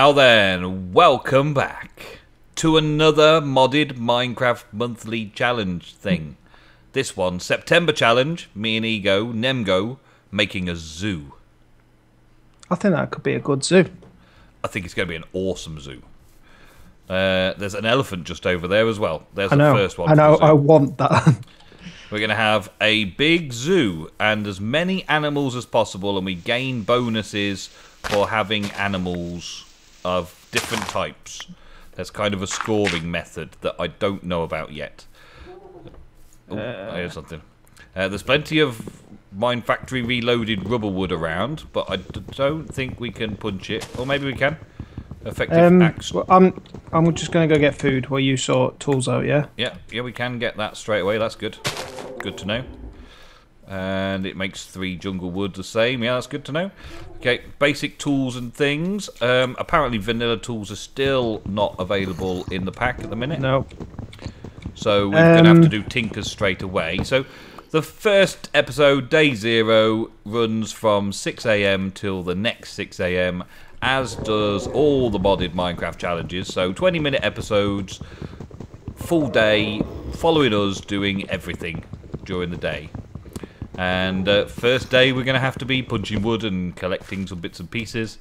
Now then, welcome back to another modded Minecraft monthly challenge thing. This one, September challenge, me and Ego, Nemgo, making a zoo. I think that could be a good zoo. I think it's going to be an awesome zoo. Uh, there's an elephant just over there as well. There's I know. the first one. I know. I want that. We're going to have a big zoo and as many animals as possible, and we gain bonuses for having animals of different types. There's kind of a scoring method that I don't know about yet. Oh, I heard something. Uh, there's plenty of MineFactory Reloaded rubber wood around, but I d- don't think we can punch it. Or maybe we can. Effective um, axe. well, I'm. I'm just gonna go get food while you sort tools out. Yeah. Yeah, yeah, we can get that straight away. That's good. Good to know. And it makes three jungle wood the same. Yeah, that's good to know. Okay, basic tools and things. Um, apparently, vanilla tools are still not available in the pack at the minute. No. So we're going to have to Um, do Tinkers straight away. So the first episode, day zero, runs from 6 a.m. till the next 6 a.m., as does all the modded Minecraft challenges. So 20 minute episodes, full day, following us doing everything during the day. And uh, first day, we're going to have to be punching wood and collecting some bits and pieces.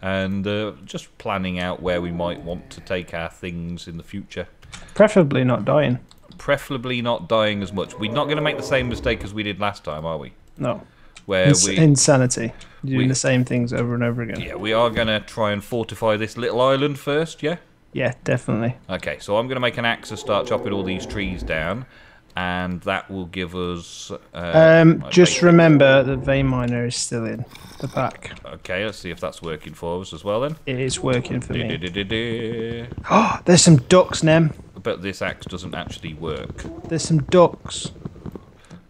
And uh, just planning out where we might want to take our things in the future Preferably not dying. preferably not dying as much. We're not going to make the same mistake as we did last time, are we? No. Where Ins- we, insanity. Doing we- the same things over and over again. yeah, we are going to try and fortify this little island first. Yeah. Yeah, definitely. Okay, so I'm going to make an axe and start chopping all these trees down, and that will give us. Uh, Um, just bacon. remember that vein miner is still in the pack. Okay, let's see if that's working for us as well then. It is working for me. Du-du-du-du-du. Oh, there's some ducks, Nem. But this axe doesn't actually work. There's some ducks.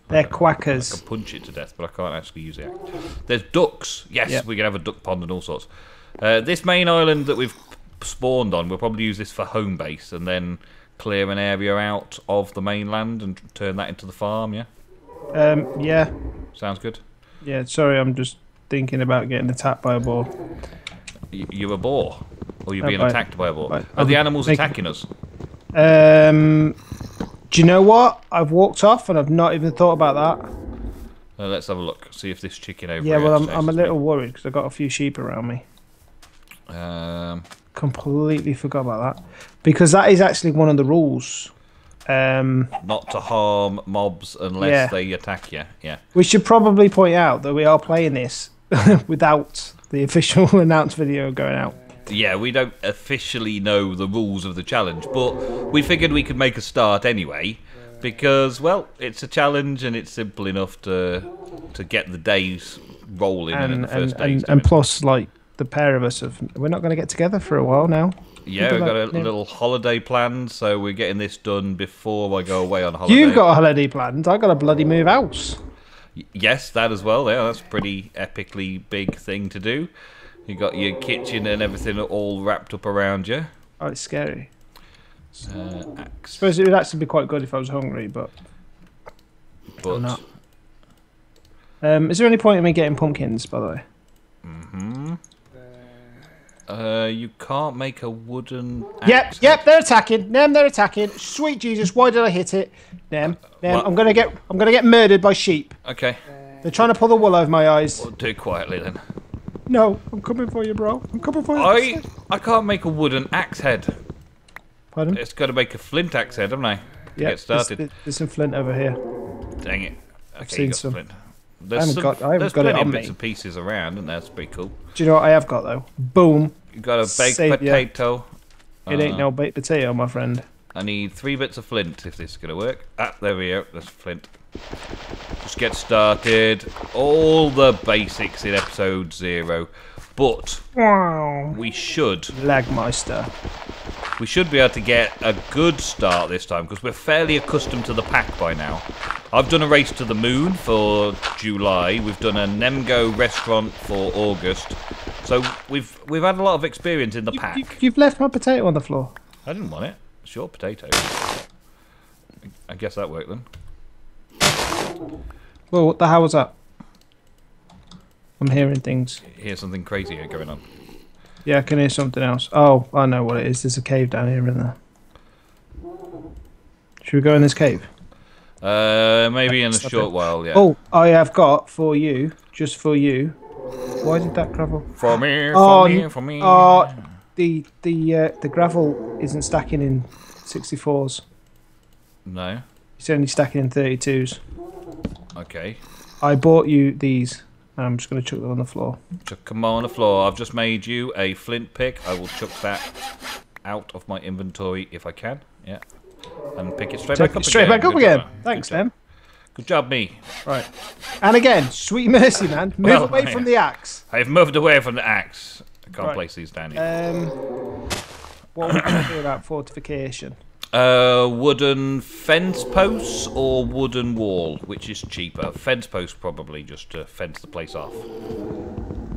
They're quackers. I can punch it to death, but I can't actually use the axe. There's ducks. Yes, Yep. we can have a duck pond and all sorts. Uh, this main island that we've spawned on, we'll probably use this for home base and then clear an area out of the mainland and turn that into the farm. Yeah, Um, yeah, sounds good. yeah. Sorry, I'm just thinking about getting attacked by a boar. Y- You're a boar, or you're No, being by- attacked by a boar. by- Are the animals making- attacking us? Um, do you know what? I've walked off and I've not even thought about that. Uh, let's have a look. See if this chicken over Yeah, here well, I'm, I'm a little worried because I've got a few sheep around me. me. Um, Completely forgot about that because that is actually one of the rules. Um, not to harm mobs unless Yeah. they attack you. Yeah. we should probably point out that we are playing this without the official announced video going out. Yeah, we don't officially know the rules of the challenge, but we figured we could make a start anyway because, well, it's a challenge and it's simple enough to to get the days rolling. And, And the and, days and, and plus, like the pair of us have, we're not going to get together for a while now. yeah, we've got a that, yeah. little holiday planned, so we're getting this done before I go away on holiday. You've got a holiday planned. I got a bloody move house. Yes, that as well. Yeah, that's a pretty epically big thing to do. You got your kitchen and everything all wrapped up around you. Oh, it's scary. Uh, axe, suppose it would actually be quite good if I was hungry, but but not. um, is there any point in me getting pumpkins, by the way? Uh, you can't make a wooden. Yep, axe yep, head. they're attacking. Nem, they're attacking. Sweet Jesus, why did I hit it? Nem, Nem, What? I'm gonna get, I'm gonna get murdered by sheep. Okay, They're trying to pull the wool over my eyes. we'll do it quietly then. No, I'm coming for you, bro. I'm coming for you. I I can't make a wooden axe head. Pardon? It's got to make a flint axe head, haven't I? Yeah, get started. There's, there's some flint over here. Dang it. Okay, seen you got some. flint. I There's haven't some, got- I haven't there's got it on bits me. and pieces around, and that's pretty cool. Do you know what I have got though? Boom. You got a baked potato. It ain't Uh, no baked potato, my friend. I need three bits of flint if this is going to work. Ah, there we go. That's flint. Just get started. All the basics in episode zero. But Wow. we should Lagmeister. We should be able to get a good start this time because we're fairly accustomed to the pack by now. I've done a race to the moon for July. We've done a Nemgo restaurant for August. So we've we've had a lot of experience in the pack. You, you've left my potato on the floor. I didn't want it. It's your potato. I guess that worked then. Well, what the hell was that? I'm hearing things. Hear something crazy going on. Yeah, I can hear something else. Oh, I know what it is. There's a cave down here, isn't there? Should we go in this cave? Uh, maybe in a short it. while, yeah. Oh, I have got for you, just for you. Why did that gravel? For me, for Oh, me, for me. Oh, the the uh, the gravel isn't stacking in 64s. No. It's only stacking in 32s. Okay. I bought you these. I'm just going to chuck them on the floor. Chuck them on the floor. I've just made you a flint pick. I will chuck that out of my inventory if I can. Yeah. And pick it straight Take back up straight again. back up Good again. job. Thanks, Good. Good job, me. Right. And again, sweet mercy, man. Move Well, away from the axe. I have moved away from the axe. I can't Right. place these down here. Um, what are we going to do about fortification? Uh, wooden fence posts or wooden wall, which is cheaper? Fence posts probably just to fence the place off.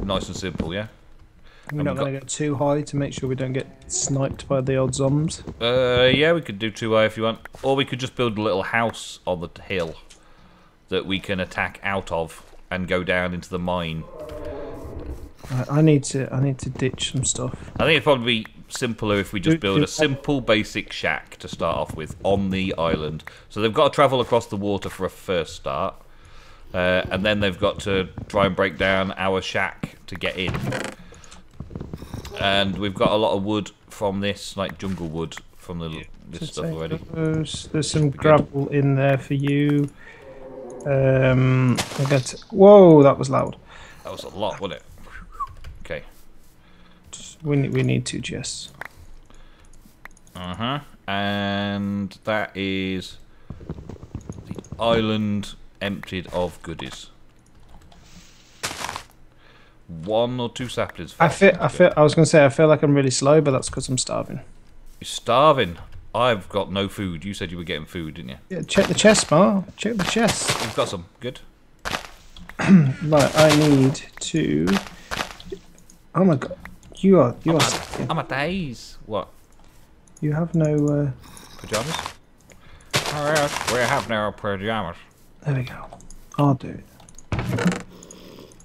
Nice and simple, yeah. We're And not going to go too high to make sure we don't get sniped by the old zombies. Uh, yeah, we could do two high if you want, or we could just build a little house on the hill that we can attack out of and go down into the mine. I, I need to. I need to ditch some stuff. I think it'd probably be simpler if we just build a simple basic shack to start off with on the island. So they've got to travel across the water for a first start, uh, and then they've got to try and break down our shack to get in. And we've got a lot of wood from this, like jungle wood from the this stuff already. those. There's some gravel in there for you. Um, I got. Whoa, that was loud. That was a lot, wasn't it? We need. We need two chests. Uh huh. And that is the island emptied of goodies. One or two saplings. I feel. I feel. I was going to say. I feel like I'm really slow, but that's because I'm starving. You're starving. I've got no food. You said you were getting food, didn't you? Yeah, check the chest, Mark. Check the chest. You've got some. Good. Right, I need to. Oh my god, you are you are. sick. I'm a days. What? You have no. Uh, Pajamas? Oh, yes. We have no pajamas. there we go. I'll do it.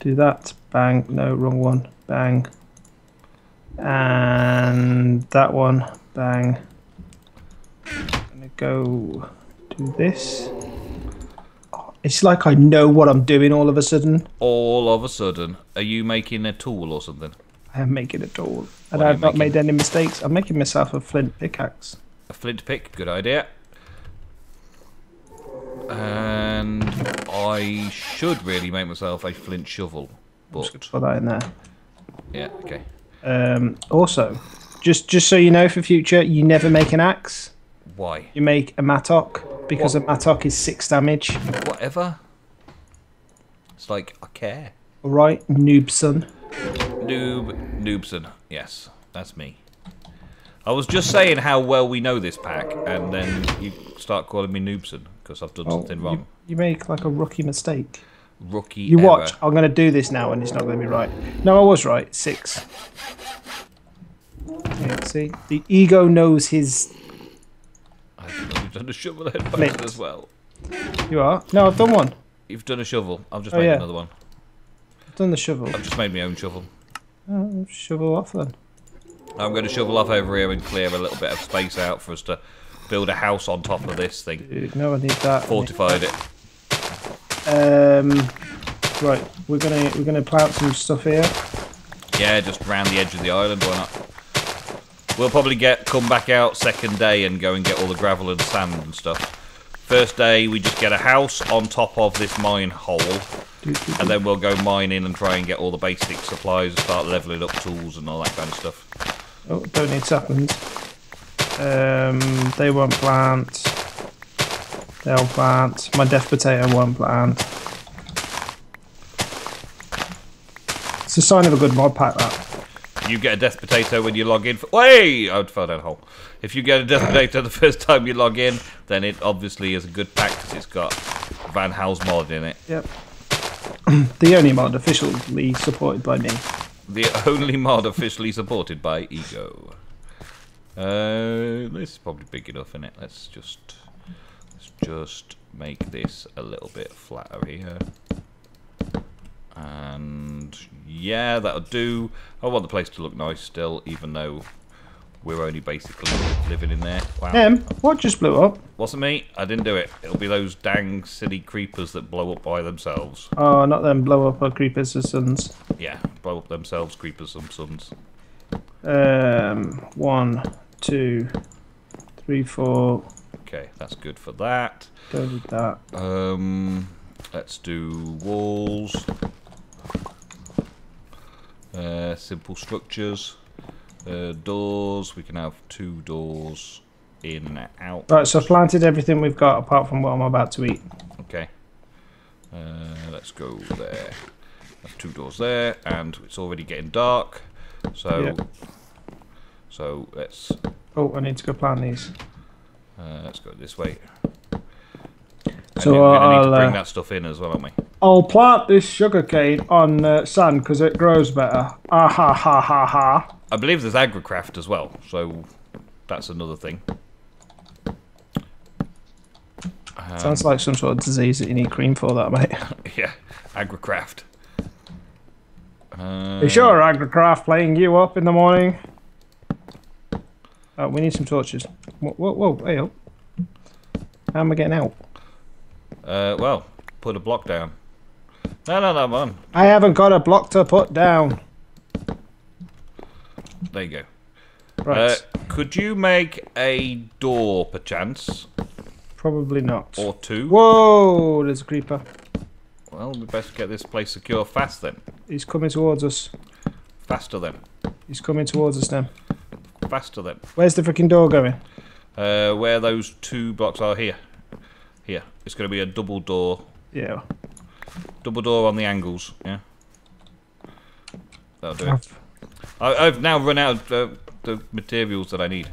Do that. Bang. No, wrong one. Bang. And that one. Bang. I'm gonna go do this. It's like I know what I'm doing all of a sudden. All of a sudden, are you making a tool or something? I am making it all. And I've not making? made any mistakes. I'm making myself a flint pickaxe. A flint pick, good idea. And I should really make myself a flint shovel. Just But put that in there. yeah, okay. Um, also, just just so you know for future, you never make an axe. Why? You make a mattock because a mattock is six damage. Whatever. It's like I care. All right, noob son. Noob Noobson. Yes, that's me. I was just saying how well we know this pack, and then you start calling me Noobson because I've done Oh, something wrong. You, make like a rookie mistake. Rookie. You error. watch. I'm going to do this now, and it's not going to be right. No, I was right. Six. Yeah, see, the ego knows his. I didn't know you've done a shovel head post as well. You are. No, I've done one. You've done a shovel. I've just Oh, made yeah. another one. I've done the shovel. I've just made my own shovel. Shovel off then. I'm going to shovel off over here and clear a little bit of space out for us to build a house on top of this thing. Dude, no, I need that. Fortified it. Um, right, we're gonna we're gonna plant some stuff here. Yeah, just round the edge of the island. Why not? We'll probably get come back out second day and go and get all the gravel and sand and stuff. First day we just get a house on top of this mine hole, and then we'll go mining and try and get all the basic supplies and start leveling up tools and all that kind of stuff. Oh, don't need saplings. Um, they won't plant. They'll plant. My death potato won't plant. It's a sign of a good mod pack. That. You get a death potato when you log in. For, way, I fell down a hole. If you get a death potato the first time you log in, then it obviously is a good pack because it's got Van Hal's mod in it. Yep. the only mod officially supported by me. The only mod officially supported by Ego. Uh, this is probably big enough, isn't it? Let's just let's just make this a little bit flatter here. And Yeah, that'll do. I want the place to look nice still, even though we're only basically living in there. Wow. What just blew up? Wasn't me. I didn't do it. It'll be those dang silly creepers that blow up by themselves. Oh, not them blow up our creepers or sons. Yeah, blow up themselves, creepers, some sons. Um, one, two, three, four. Okay, that's good for that. Go with that. Um, let's do walls. Uh, simple structures. Uh, doors. We can have two doors in and out. Right, so I've planted everything we've got apart from what I'm about to eat. Okay. Uh, let's go there. That's two doors there, and it's already getting dark. So, Yeah. so let's Oh, I need to go plant these. uh, let's go this way. So, we're gonna need to bring uh, that stuff in as well, aren't we? I'll plant this sugarcane on uh, sand because it grows better. Ah ha ha ha ha. I believe there's agricraft as well, so that's another thing. Um, Sounds like some sort of disease that you need cream for, that mate. yeah, agricraft. Uh, you sure, Agricraft playing you up in the morning? Oh, we need some torches. Whoa, whoa, whoa hey up. How am I getting out? Uh, well, put a block down. No, no, no, man. I haven't got a block to put down. There you go. Right, Uh, could you make a door, perchance, probably not. or two? Whoa, there's a creeper. Well, we best get this place secure fast then. He's coming towards us. Faster then. He's coming towards us now. Faster then. Where's the freaking door going? Uh, where those two blocks are here. Here. It's going to be a double door. Yeah. Double door on the angles. Yeah. That'll do it. I've- I, I've now run out of uh, the materials that I need.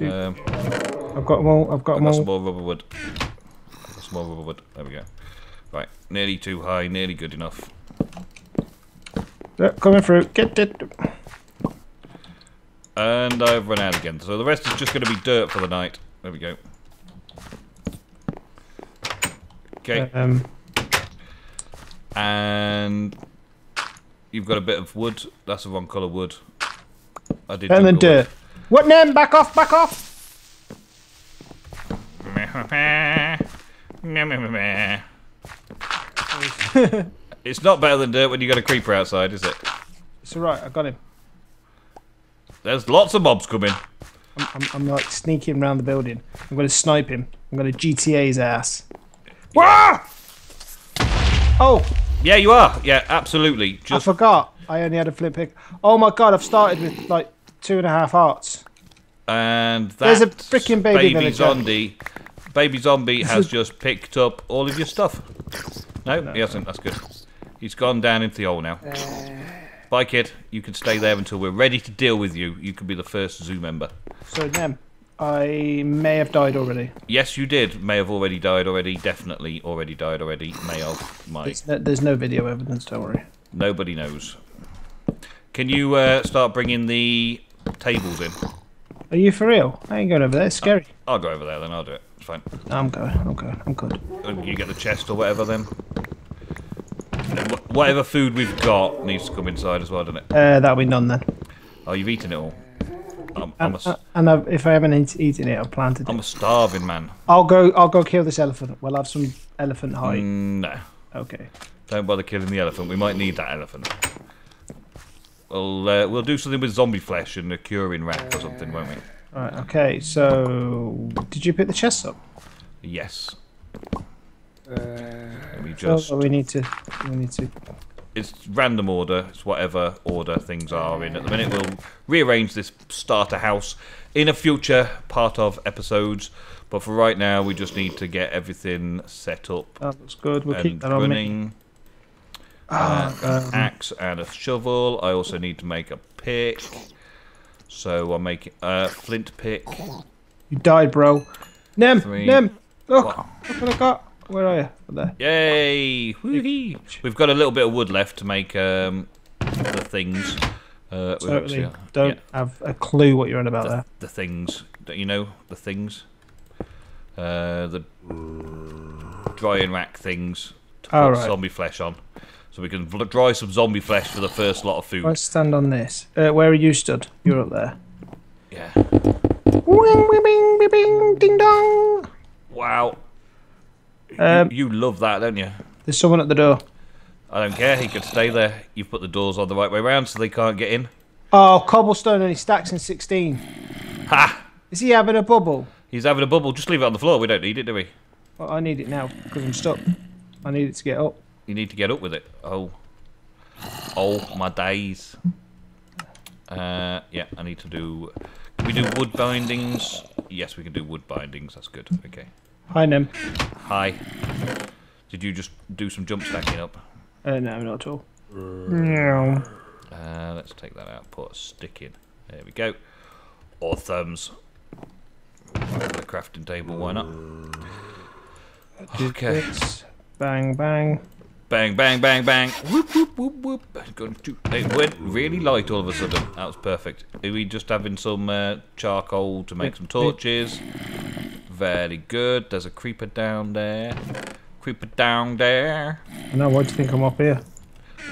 Um, I've got them all. I've got I've them got some more rubber wood. I've got some more rubber wood. There we go. Right, nearly too high, nearly good enough. Yeah, coming through. Get it. And I've run out again. So the rest is just going to be dirt for the night. There we go. Okay, Um, and you've got a bit of wood. That's the wrong colour wood. I did. and then dirt. What name? Back off! Back off! it's not better than dirt when you got a creeper outside, is it? It's alright. I got him. There's lots of mobs coming. I'm, I'm, I'm like sneaking around the building. I'm going to snipe him. I'm going to GTA his ass. Wah! Oh, Yeah, you are. Yeah, absolutely. Just... I forgot. I only had a flint pick. Oh my god! I've started with like two and a half hearts. and that There's a freaking baby villager. zombie. Baby zombie has just picked up all of your stuff. No, he hasn't. That's good. He's gone down into the hole now. Uh. Bye, kid. You can stay there until we're ready to deal with you. You can be the first zoo member. So Nem, I may have died already. Yes, you did. May have already died already. Definitely already died already. May have. Might. There's no, there's no video evidence. Don't worry. Nobody knows. Can you uh, start bringing the tables in? Are you for real? I ain't going over there. It's scary. I'll go over there then. I'll do it. It's fine. I'm going. I'm going. I'm good. You get the chest or whatever then. Whatever food we've got needs to come inside as well, doesn't it? Uh, that'll be none then. Oh, you've eaten it all. I'm, I'm, a, And, I've, if I haven't eat, eaten it, I've planted it. I'm it. a starving man. I'll go. I'll go kill this elephant. We'll have some elephant hide. Mm, no, Okay. don't bother killing the elephant. We might need that elephant. We'll uh, we'll do something with zombie flesh and a curing rack or something, won't we? Right. Okay. So, did you pick the chests up? Yes. Uh, Let me Oh, just. we need to. We need to. It's random order. It's whatever order things are in at the minute. We'll rearrange this starter house in a future part of episodes. But for right now, we just need to get everything set up That looks good. We'll keep and that on me. running. Ah, Uh, um, axe and a shovel. I also need to make a pick. So I'm making a flint pick. You died, bro. Nem, Three. Nem, look, What? look what I got. Where are you? There. Yay! We've got a little bit of wood left to make um, the things. Uh, Totally. actually- Don't yeah, have a clue what you're on about the, there. the things. Don't you know the things? Uh, the dry and rack things to put right. zombie flesh on. so we can dry some zombie flesh for the first lot of food. Let's stand on this. Uh, where are you stood? You're up there. Yeah. Wing, bing, bing, bing, ding dong. Wow. Um, you, you love that, don't you? There's someone at the door. I don't care. He could stay there. You've put the doors on the right way round, so they can't get in. Oh, cobblestone only stacks in 16. Ha! Is he having a bubble? He's having a bubble. Just leave it on the floor. We don't need it, do we? Well, I need it now because I'm stuck. I need it to get up. You need to get up with it. Oh. Oh, my days. Uh, yeah, I need to do... Can we do wood bindings? Yes, we can do wood bindings. That's good. Okay. Hi, Nem. Hi. Did you just do some jump stacking up? Uh, no, not at all. Meow. Uh, let's take that out. Put a stick in. There we go. Or thumbs. The crafting table. Why not? Do Okay. this. Bang, bang. Bang, bang, bang, bang. Whoop, whoop, whoop, whoop. Going to- It went really light all of a sudden. That was perfect. Are we just having some uh, charcoal to make some torches? Very good. There's a creeper down there. Creeper down there. No, why do you think I'm up here?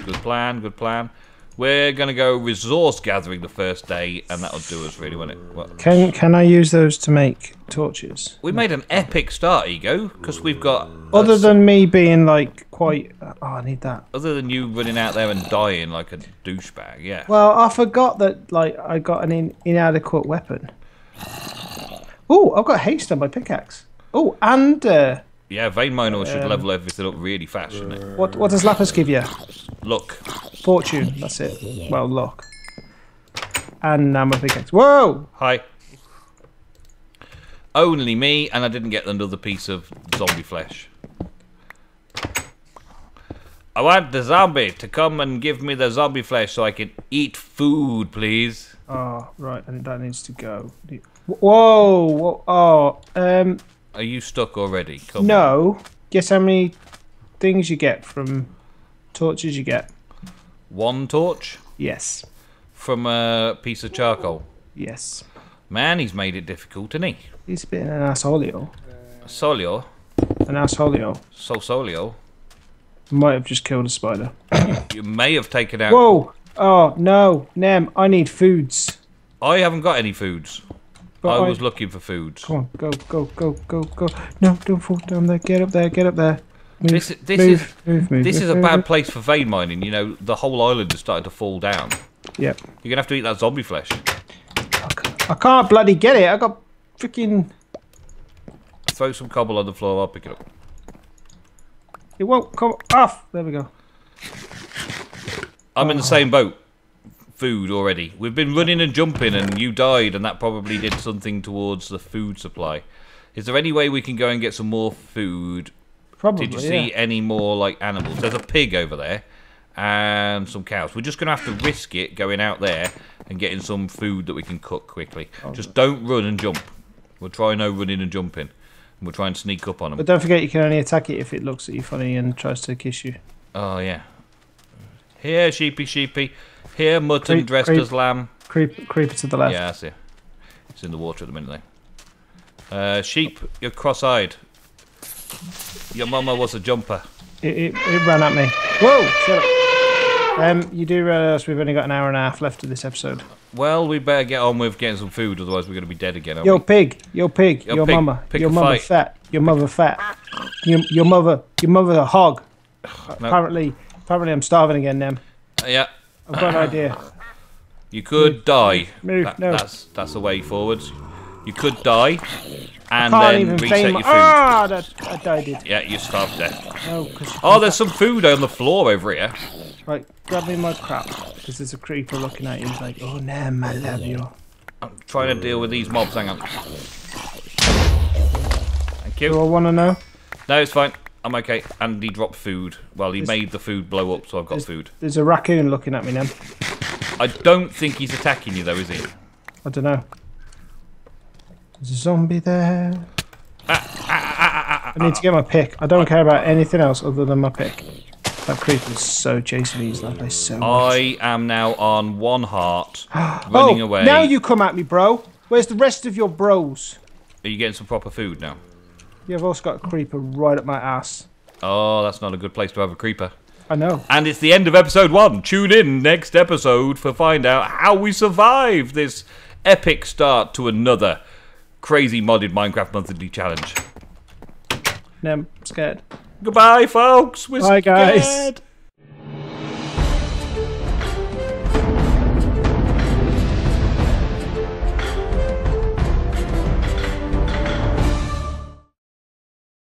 Good plan, good plan. We're going to go resource gathering the first day, and that'll do us really, won't it? What? Can can I use those to make torches? We made an epic start, Ego, because we've got. Other than me being like quite. Oh, I need that. Other than you running out there and dying like a douchebag, yeah. Well, I forgot that like I got an in, inadequate weapon. Oh, I've got haste on my pickaxe. Oh, and uh, Yeah, vein miner should Um, level everything up really fast, shouldn't it? what what does lapis give you? Look, Fortune. That's it. Well, luck. And now my pickaxe. Whoa! hi. Only me, and I didn't get another piece of zombie flesh. I want the zombie to come and give me the zombie flesh so I can eat food, please. Oh, right. I think that needs to go. Whoa! whoa oh, um, Are you stuck already? Come on. no. Guess how many things you get from torches you get? One torch Yes. from a piece of charcoal. Yes. Man, he's made it difficult, isn't he? He's been an assholio. Solio, An assholio. so Solio, Might have just killed a spider. you may have taken out. Whoa! Oh no, Nem! I need foods. I haven't got any foods. But I I- was looking for foods. Come on, go, go, go, go, go! No, don't fall down there. Get up there. Get up there. Move, This, this move, is move, move. this is a bad place for vein mining. You know, the whole island is starting to fall down. Yep. You're gonna have to eat that zombie flesh. I can't bloody get it. I got freaking. Throw some cobble on the floor. I'll pick it up. It won't come off. There we go. I'm in the uh-huh. same boat. Food already. We've been running and jumping, and you died, and that probably did something towards the food supply. Is there any way we can go and get some more food Probably. Did you yeah. see any more like animals? There's a pig over there and some cows. We're just gonna have to risk it going out there and getting some food that we can cook quickly. Just don't run and jump. We'll try no running and jumping. And we'll try and sneak up on them. But don't forget, you can only attack it if it looks at you funny and tries to kiss you. Oh yeah. Here, sheepy, sheepy. Here, mutton Creep, dressed creep. as lamb. Creep, creeper to the left. Yeah, I see. It's in the water at the minute though. Uh, sheep, you're cross-eyed. Your mama was a jumper. It, it, it ran at me. Whoa! Shut up. Um, you do realise we've only got an hour and a half left of this episode. Well, we better get on with getting some food, otherwise we're going to be dead again. Aren't Yo, we? pig! Yo, pig! Yo, your pig, mama! your a mother fight. fat! Your mother fat! Your, your mother! Your mother a hog! No. Apparently, apparently, I'm starving again. Then Yeah, I've got an idea. you could die. move, That- no. That's that's the way forwards. You could die, and then reset your food. Ah, that, I died. It. Yeah, you starved death. No, Oh, there's some food on the floor over here. Right, grab me my crap. Because there's a creeper looking at you. He's like, oh, Nam, I love you. I'm trying to deal with these mobs. Hang on. Thank you. Do you. I want to know? No, it's fine. I'm okay. And he dropped food. Well, he Is- made the food blow up, so I've got food. There's a raccoon looking at me, now. I don't think he's attacking you, though, is he? I don't know. There's a zombie there. Ah, ah, ah, ah, I need to get my pick. I don't care about anything else other than my pick. That creeper's so chasing me. He's like, so much. I am now on one heart, oh, running oh, away. now you come at me, bro. Where's the rest of your bros? Are you getting some proper food now? Yeah, I've also got a creeper right up my ass. Oh, that's not a good place to have a creeper. I know. And it's the end of episode one. Tune in next episode for find out how we survive this epic start to another crazy modded Minecraft monthly challenge. No, I'm scared. Goodbye, folks. We're Bye, guys. scared.